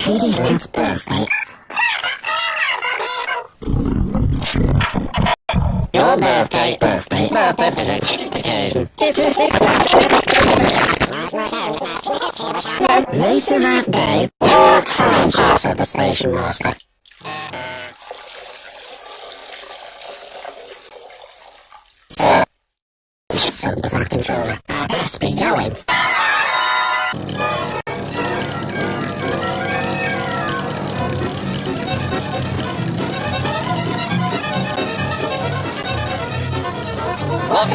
Hayley Grant's birthday. Your birthday, birthday, birthday is a chicken occasion. Later that day, your friends answered the station master. Sir, we should send the controller. I best be going. If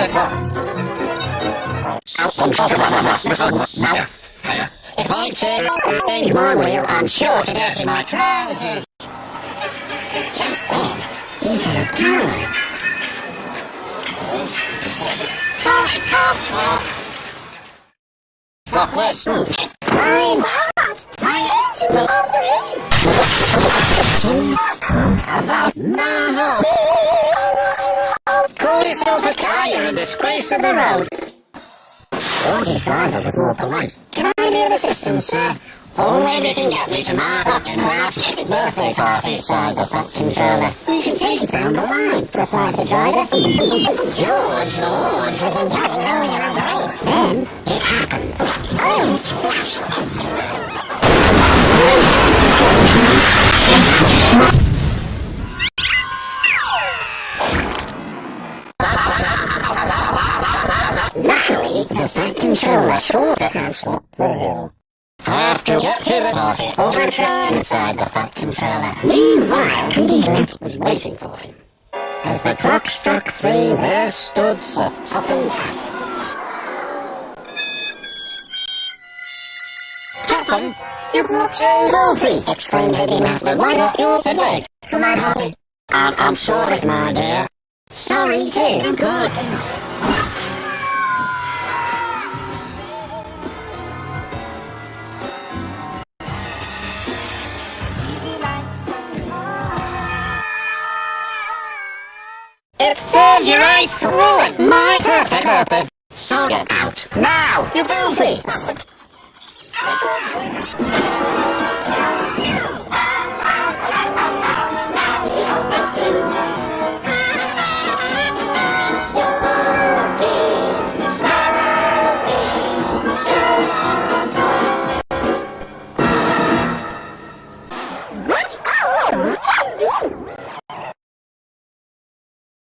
I change and change my wheel, I'm sure to dirty my trousers. Just then, he heard Caroline. Sorry, cough, cough. Fuck this. I'm hot. My engine will overheat. No. Call disgrace to the road. George's driver was more polite. Can I be of assistance, sir? Only if you can get me to my fucking half-ticket birthday party, sighed the fuck controller. We can take it down the line, replied the driver. George, George was in just rolling around the Then, it happened. Oh, splash! Luckily, the fat controller saw the for him. Have to get to the party. Overtime, inside the fat controller. Meanwhile, Rat was waiting for him. As the clock struck three, there stood Sir Topham Hatt. Topham, you've look so healthy, exclaimed Rat. But why not you so late for my party? I'm, I'm sorry, my dear. Sorry too. Good enough. served you right for ruling my perfect birthday. So get out. Now, you filthy! bastard.